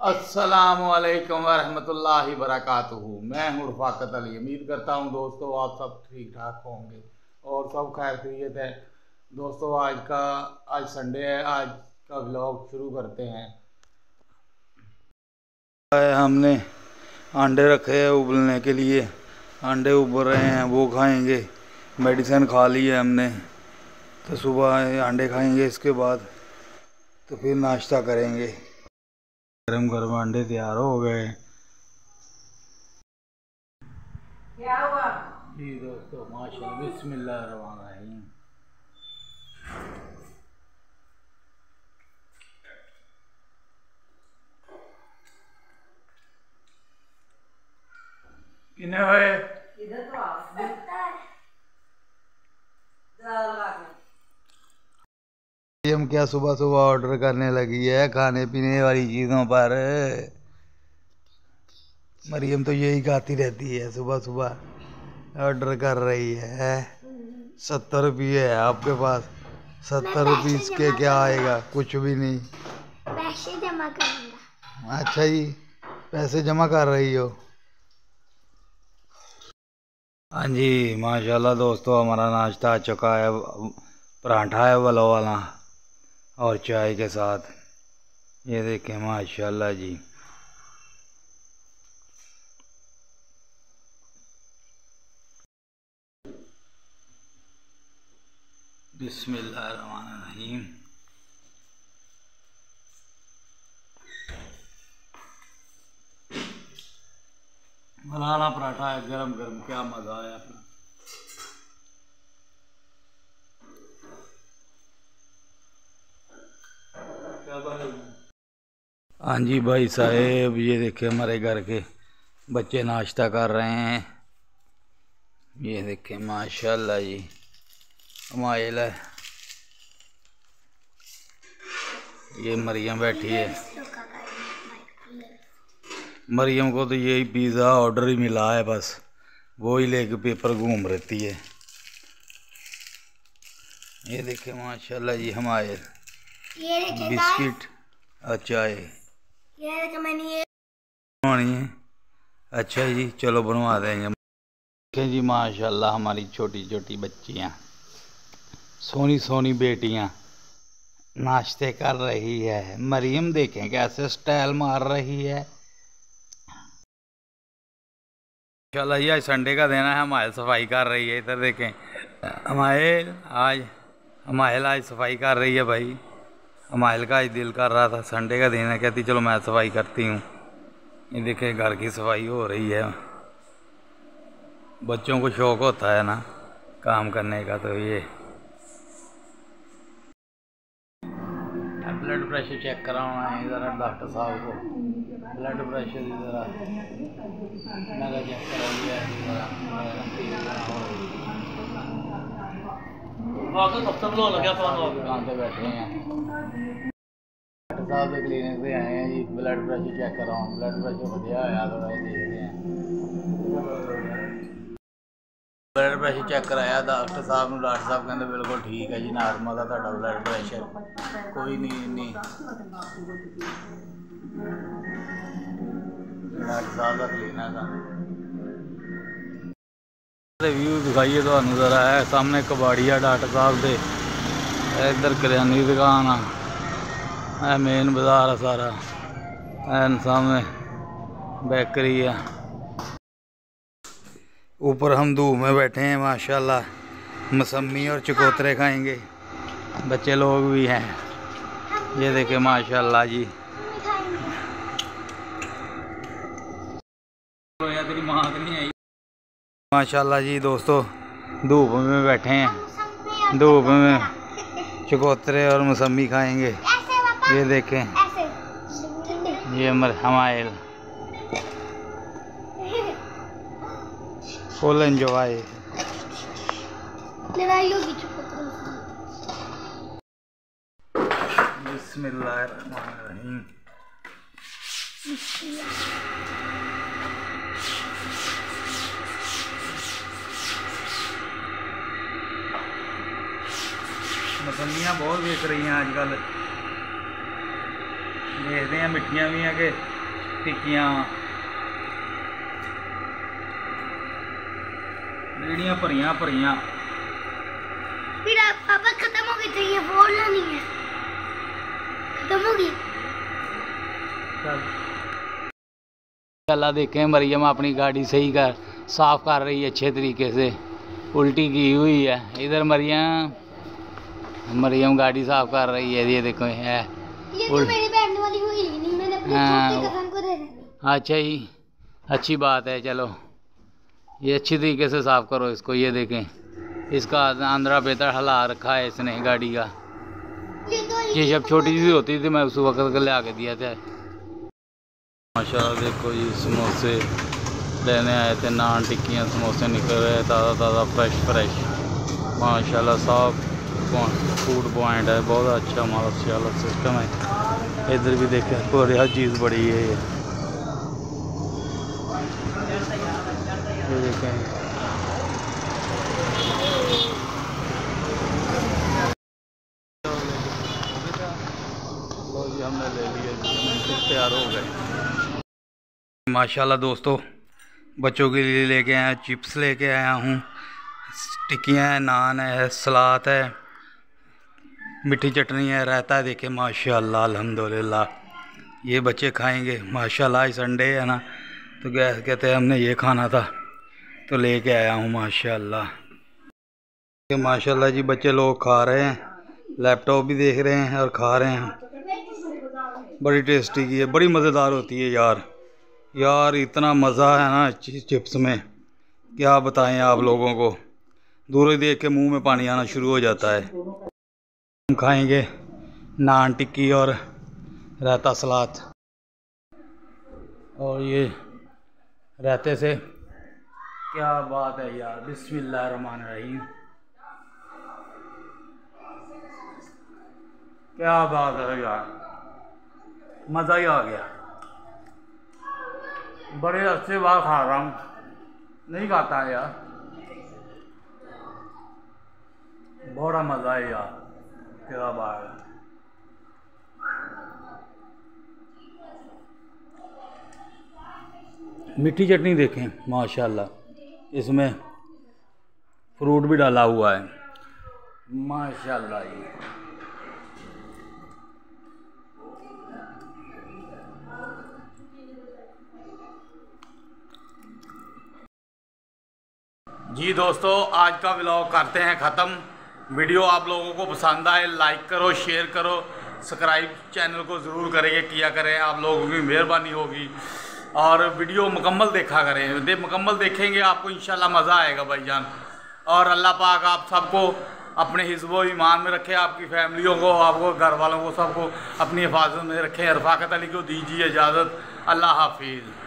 असलकम वरहमतुल्लाहि वरकातुहू मैं हूँ रफाकत अली। उम्मीद करता हूँ दोस्तों आप सब ठीक ठाक होंगे और सब खैर खरीत है। दोस्तों, आज का, आज संडे है, आज का व्लॉग शुरू करते हैं। हमने अंडे रखे हैं उबलने के लिए। अंडे उबल रहे हैं, वो खाएँगे। मेडिसिन खा ली है हमने तो सुबह अंडे खाएँगे, इसके बाद तो फिर नाश्ता करेंगे। गरम गरम अंडे तैयार हो गए। क्या हुआ? जी दोस्तों माशा बिस्मिल्लाहिर्रहमानिर्रहीम किन्ने हुए इधर तो आओ दाल लाके हम क्या सुबह सुबह ऑर्डर करने लगी है खाने पीने वाली चीज़ों पर? मरियम तो यही खाती रहती है सुबह सुबह ऑर्डर कर रही है। सत्तर रुपये है आपके पास। सत्तर रुपीस के क्या आएगा? कुछ भी नहीं। पैसे जमा करूँगा। अच्छा जी पैसे जमा कर रही हो। हाँ जी माशाल्लाह दोस्तों हमारा नाश्ता आ चुका है पराठा है वाला वाला। और चाय के साथ। ये देखें माशाल्लाह जी। बिस्मिल्लाहिर्रहमानिर्रहीम। मलाना पराठा है गरम गरम क्या मज़ा आया अपना। हाँ जी भाई साहेब, ये देखे हमारे घर के बच्चे नाश्ता कर रहे हैं। ये देखे माशाल्लाह जी हमायल है ये मरियम बैठी है। मरियम को तो यही पिज़्ज़ा ऑर्डर ही मिला है बस, वो ही लेके पेपर घूम रहती है। ये देखे माशाल्लाह जी हमारे ये बिस्किट चाय। ये मैंने ये बनवानी है। अच्छा जी चलो बनवा देंगे देखें जी माशाल्लाह हमारी छोटी छोटी बच्चियाँ। सोनी सोनी बेटियाँ नाश्ते कर रही है। मरियम देखें कैसे स्टाइल मार रही है। माशाल्लाह ये आज संडे का दिन है हमारे सफ़ाई कर रही है। इधर देखें हमारे आज हमारे आज सफ़ाई कर रही है भाई। हमारे का आज दिल कर रहा था संडे का दिन है कहती चलो मैं सफ़ाई करती हूँ ये देखें घर की सफ़ाई हो रही है बच्चों को शौक होता है ना काम करने का तो ये ब्लड प्रेशर चेक कराना है ज़रा डॉक्टर साहब को ब्लड प्रेशर मैंने चेक करा लिया है दुकान पे बैठे हैं साहब के क्लिनिक पे आए हैं जी ब्लड प्रेशर चेक कराओ ब्लड प्रेशर बढ़िया होया थोड़ा देखते हैं ब्लड ਪ੍ਰੈਸ਼ਰ ਚੈੱਕ ਕਰਾਇਆ ਡਾਕਟਰ ਸਾਹਿਬ ਨੂੰ ਡਾਕਟਰ ਸਾਹਿਬ ਕਹਿੰਦੇ ਬਿਲਕੁਲ ਠੀਕ ਹੈ ਜੀ ਨਾਰਮਲ ਆ ਤੁਹਾਡਾ ਬਲੱਡ ਪ੍ਰੈਸ਼ਰ ਕੋਈ ਨਹੀਂ ਨਹੀਂ ਡਾਕਟਰ ਸਾਹਿਬ ਦਾ ਕਲੀਨਿਕ ਆ ਰਿਵਿਊ ਦਿਖਾਈਏ ਤੁਹਾਨੂੰ ਜ਼ਰਾ ਹੈ ਸਾਹਮਣੇ ਕਬਾੜੀਆ ਡਾਕਟਰ ਸਾਹਿਬ ਦੇ ਇੱਧਰ ਕਰਿਆਨੀ ਦੀ ਦੁਕਾਨ ਆ है मेन बाज़ार है सारा। एन सामने बेकरी है। ऊपर हम धूप में बैठे हैं, माशाल्लाह। मसम्मी और चकोतरे खाएँगे। बच्चे लोग भी हैं। ये देखे, माशाल्लाह जी। माशाल्लाह जी, दोस्तों, धूप में बैठे हैं। धूप में चकोतरे और मौसमी खाएँगे। ये देखें। ये मरहमाइल कोलन जवाई बिस्मिल्लाहिर्रहमानिर्रहीम। मछलियाँ बहुत बेच रही हैं आजकल। देखते हैं मिट्टियाँ भी हैं कि टिक्कियाँ रेड़ियाँ भरिया भरिया अल्लाह देखें मरियम अपनी गाड़ी सही कर साफ़ कर रही है अच्छे तरीके से उल्टी की हुई है इधर मरियम मरियम गाड़ी साफ़ कर रही है ये देखो है ये तो मेरी बैठने वाली हुई नहीं मैंने अपने हाँ, कज़न को दे देनी अच्छा जी अच्छी बात है चलो। ये अच्छी तरीके से साफ़ करो इसको ये देखें। इसका आंध्रा बेहतर हला रखा है इसने गाड़ी का। ये तो जब छोटी सी होती थी मैं उस वक्त ले आके दिया था। माशाल्लाह देखो जी समोसे लेने आए थे नान टिक्कियाँ समोसे निकल रहे ताज़ा ताज़ा फ्रेश फ्रेश माशाल्लाह साफ़ फ़ूड पॉइंट है बहुत अच्छा माशाल्लाह सिस्टम है। इधर भी देखे पूरी हर चीज़ बड़ी है ये। ले जी, तैयार हो गए। माशाल्लाह दोस्तों बच्चों के लिए लेके आया चिप्स लेके आया हूँ। टिक्कियाँ हैं नान है सलाद है। मीठी चटनी है रायता है, देखे, माशाल्लाह, अल्हम्दुलिल्लाह। ये बच्चे खाएँगे, माशाल्लाह आज संडे है ना। तो गैस कहते हैं, हमने ये खाना था तो लेके आया हूँ, माशाल्लाह। माशाल्लाह जी, बच्चे लोग खा रहे हैं, लैपटॉप भी देख रहे हैं और खा रहे हैं। बड़ी टेस्टी की है, बड़ी मज़ेदार होती है यार। यार, इतना मज़ा है ना चिप्स में। क्या बताएँ आप लोगों को? दूर देख के मुँह में पानी आना शुरू हो जाता है। खाएँगे नान टिक्की और रायता सलाद। और ये रहते से, क्या बात है यार बिस्मिल्लाह रहमान रहीम क्या बात है यार, मज़ा ही आ गया। बड़े अच्छे बार खा रहा हूँ। नहीं खाता है यार। बड़ा मज़ा है यार। क्या बात है मीठी चटनी देखें माशाल्लाह। इसमें फ्रूट भी डाला हुआ है। माशाल्लाह ये। जी दोस्तों आज का व्लॉग करते हैं ख़त्म। वीडियो आप लोगों को पसंद आए लाइक करो शेयर करो सब्सक्राइब चैनल को ज़रूर करेंगे किया करें, आप लोगों की मेहरबानी होगी। और वीडियो मुकम्मल देखा करें। दे, मुकम्मल देखेंगे, आपको इंशाल्लाह मज़ा आएगा भाईजान। और अल्लाह पाक आप सबको अपने हिजबो ईमान में रखे, आपकी फैमिलियों को, आपको घर वालों को, सबको अपनी हिफाजत में रखें। रफाकत अली को दीजिए इजाज़त। अल्लाह हाफिज़।